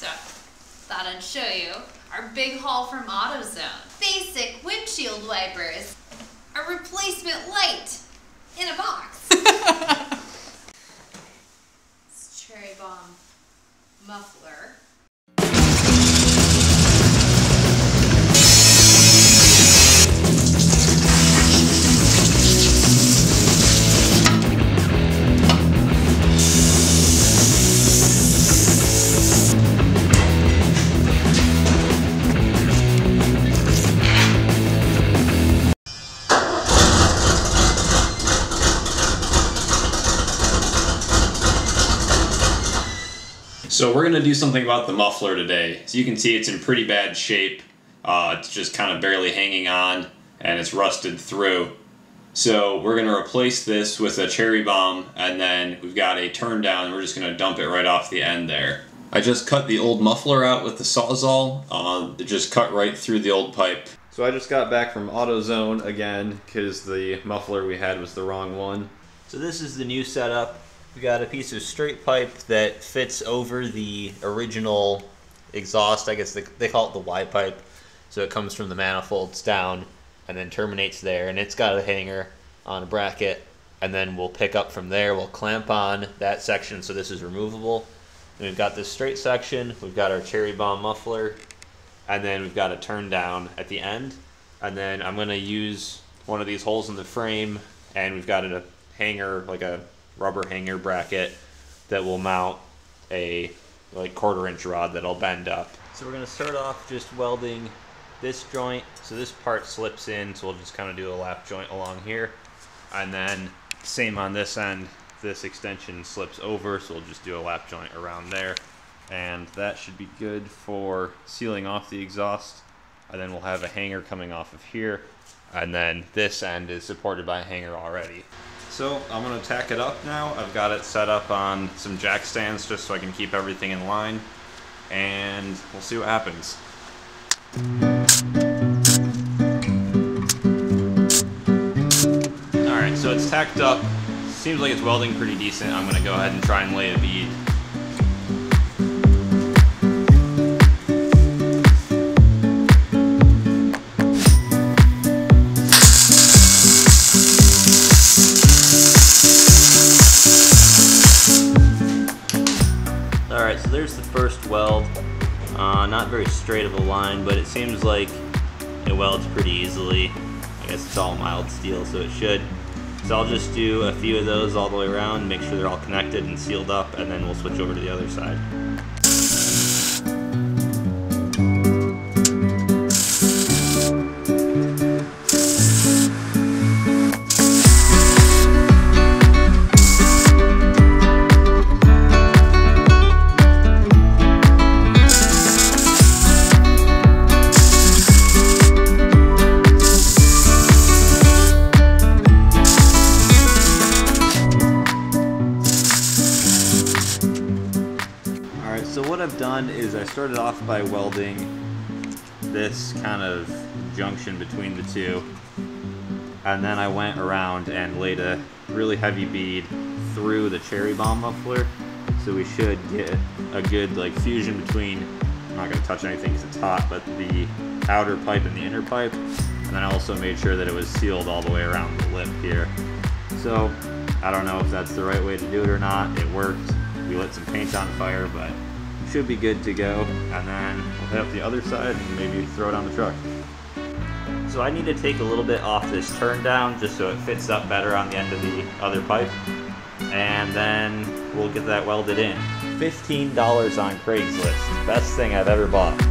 So, thought I'd show you our big haul from AutoZone. Basic windshield wipers, a replacement light in a box. it's cherry bomb muffler. So we're gonna do something about the muffler today. So you can see it's in pretty bad shape. Uh, it's just kind of barely hanging on and it's rusted through. So we're gonna replace this with a cherry bomb and then we've got a turn down and we're just gonna dump it right off the end there. I just cut the old muffler out with the Sawzall. Uh, it just cut right through the old pipe. So I just got back from AutoZone again because the muffler we had was the wrong one. So this is the new setup. We got a piece of straight pipe that fits over the original exhaust. I guess they, they call it the Y pipe. So it comes from the manifolds down and then terminates there. And it's got a hanger on a bracket. And then we'll pick up from there. We'll clamp on that section so this is removable. And we've got this straight section. We've got our cherry bomb muffler. And then we've got a turn down at the end. And then I'm going to use one of these holes in the frame. And we've got a hanger, like a rubber hanger bracket that will mount a like quarter inch rod that'll bend up. So we're going to start off just welding this joint. So this part slips in, so we'll just kind of do a lap joint along here. And then same on this end, this extension slips over, so we'll just do a lap joint around there. And that should be good for sealing off the exhaust. And then we'll have a hanger coming off of here. And then this end is supported by a hanger already. So I'm gonna tack it up now. I've got it set up on some jack stands just so I can keep everything in line. And we'll see what happens. Alright, so it's tacked up. Seems like it's welding pretty decent. I'm gonna go ahead and try and lay a bead. Straight of a line, but it seems like it welds pretty easily. I guess it's all mild steel, so it should. So I'll just do a few of those all the way around, make sure they're all connected and sealed up, and then we'll switch over to the other side. Started off by welding this kind of junction between the two. And then I went around and laid a really heavy bead through the cherry bomb muffler. So we should get a good like fusion between, I'm not going to touch anything because it's hot, but the outer pipe and the inner pipe. And then I also made sure that it was sealed all the way around the lip here. So I don't know if that's the right way to do it or not. It worked. We lit some paint on fire, but should be good to go. And then we'll hit up the other side and maybe throw it on the truck. So I need to take a little bit off this turn down just so it fits up better on the end of the other pipe. And then we'll get that welded in. $15 on Craigslist. Best thing I've ever bought.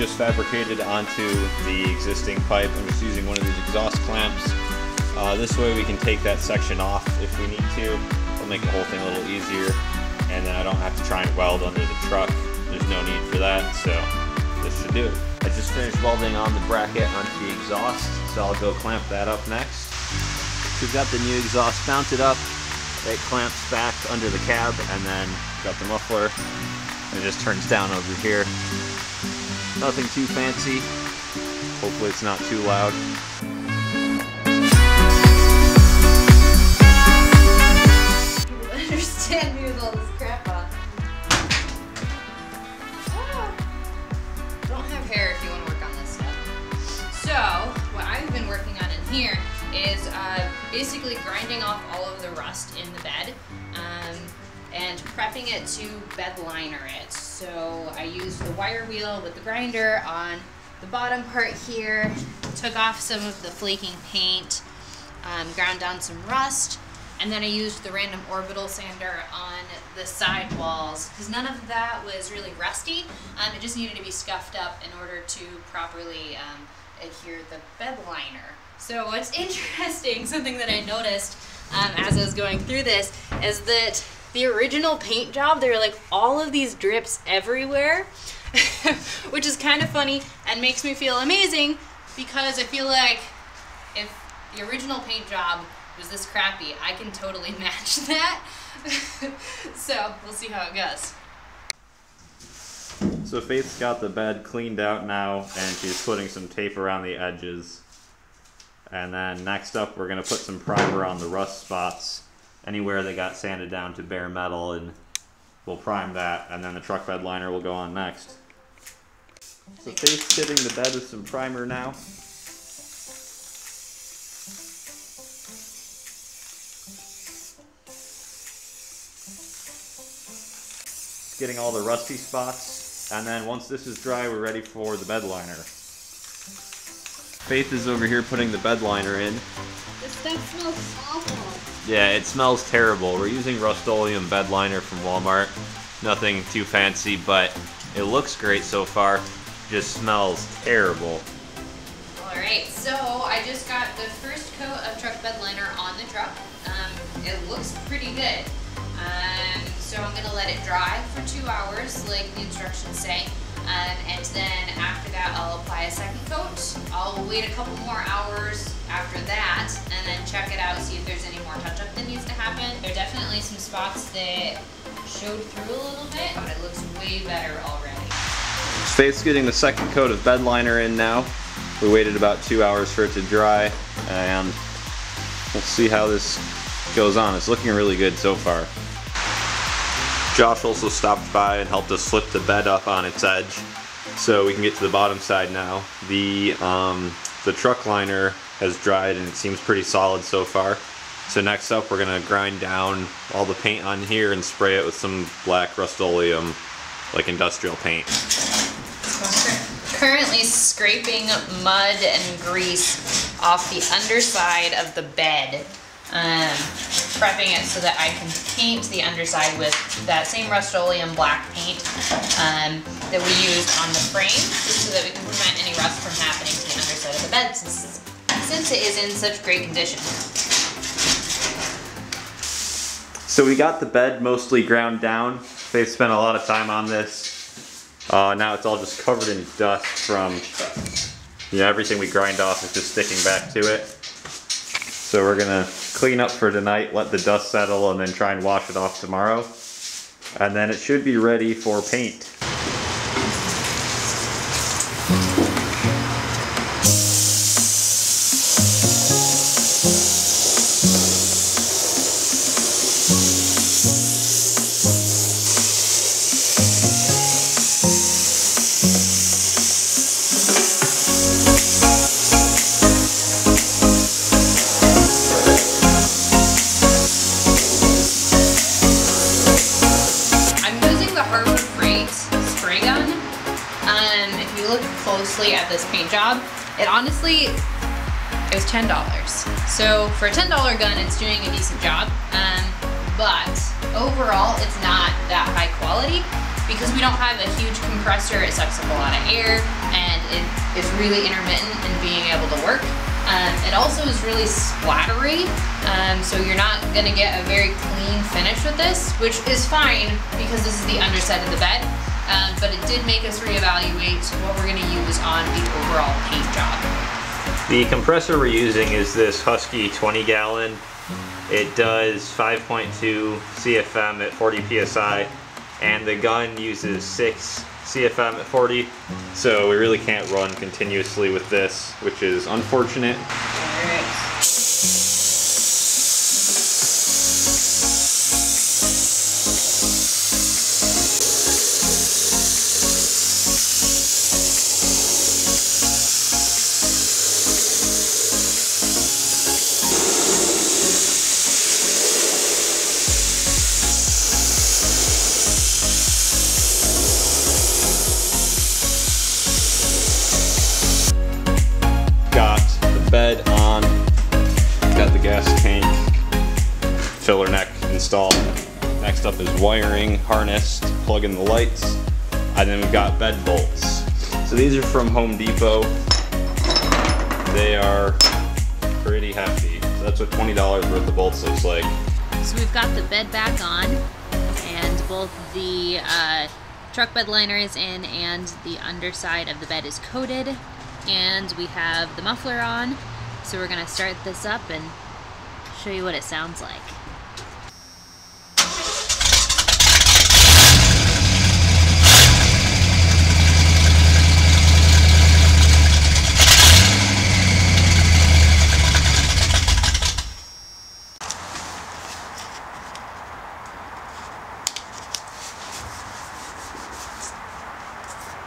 Just fabricated onto the existing pipe, I'm just using one of these exhaust clamps. Uh, this way we can take that section off if we need to. It'll make the whole thing a little easier. And then I don't have to try and weld under the truck. There's no need for that, so this should do it. I just finished welding on the bracket onto the exhaust, so I'll go clamp that up next. We've got the new exhaust mounted up. It clamps back under the cab and then got the muffler. And It just turns down over here. Nothing too fancy. Hopefully it's not too loud. understand me with all this crap on. Ah. Don't have hair if you want to work on this stuff. So, what I've been working on in here is uh, basically grinding off all of the rust in the bed um, and prepping it to bed liner it. So I used the wire wheel with the grinder on the bottom part here, took off some of the flaking paint, um, ground down some rust, and then I used the random orbital sander on the side walls because none of that was really rusty. Um, it just needed to be scuffed up in order to properly um, adhere the bed liner. So what's interesting, something that I noticed um, as I was going through this, is that the original paint job, there were like all of these drips everywhere, which is kind of funny and makes me feel amazing because I feel like if the original paint job was this crappy, I can totally match that. so we'll see how it goes. So Faith's got the bed cleaned out now and she's putting some tape around the edges. And then next up we're going to put some primer on the rust spots anywhere that got sanded down to bare metal and we'll prime that and then the truck bed liner will go on next. So Faith's hitting the bed with some primer now. Getting all the rusty spots and then once this is dry we're ready for the bed liner. Faith is over here putting the bed liner in. This stuff smells awful. Yeah, it smells terrible. We're using Rust-Oleum bed liner from Walmart. Nothing too fancy, but it looks great so far. Just smells terrible. Alright, so I just got the first coat of truck bed liner on the truck. Um, it looks pretty good. Um, so I'm going to let it dry for two hours like the instructions say. Um, and then after that I'll apply a second coat. I'll wait a couple more hours after that and then check it out, see if there's any more touch up that needs to happen. There are definitely some spots that showed through a little bit, but it looks way better already. Faith's getting the second coat of bed liner in now. We waited about two hours for it to dry and we'll see how this goes on. It's looking really good so far. Josh also stopped by and helped us flip the bed up on its edge so we can get to the bottom side now. The, um, the truck liner has dried and it seems pretty solid so far. So next up we're going to grind down all the paint on here and spray it with some black Rust-Oleum like industrial paint. Currently scraping mud and grease off the underside of the bed um, prepping it so that I can paint the underside with that same Rust-Oleum black paint um, that we used on the frame, so that we can prevent any rust from happening to the underside of the bed since, since it is in such great condition. So we got the bed mostly ground down. They've spent a lot of time on this. Uh, now it's all just covered in dust from yeah, everything we grind off is just sticking back to it. So we're gonna clean up for tonight, let the dust settle, and then try and wash it off tomorrow. And then it should be ready for paint. It honestly, it was $10. So for a $10 gun, it's doing a decent job. Um, but overall, it's not that high quality because we don't have a huge compressor. It sucks up a lot of air and it is really intermittent in being able to work. Um, it also is really splattery, um, so you're not gonna get a very clean finish with this, which is fine because this is the underside of the bed. Um, but it did make us reevaluate what we're gonna use on the overall paint job. The compressor we're using is this Husky 20 gallon. It does 5.2 CFM at 40 PSI and the gun uses 6 CFM at 40, so we really can't run continuously with this, which is unfortunate. Alright. Up is wiring, harnessed, plug in the lights, and then we've got bed bolts. So these are from Home Depot. They are pretty hefty. So that's what $20 worth of bolts looks like. So we've got the bed back on, and both the uh, truck bed liner is in, and the underside of the bed is coated, and we have the muffler on. So we're gonna start this up and show you what it sounds like.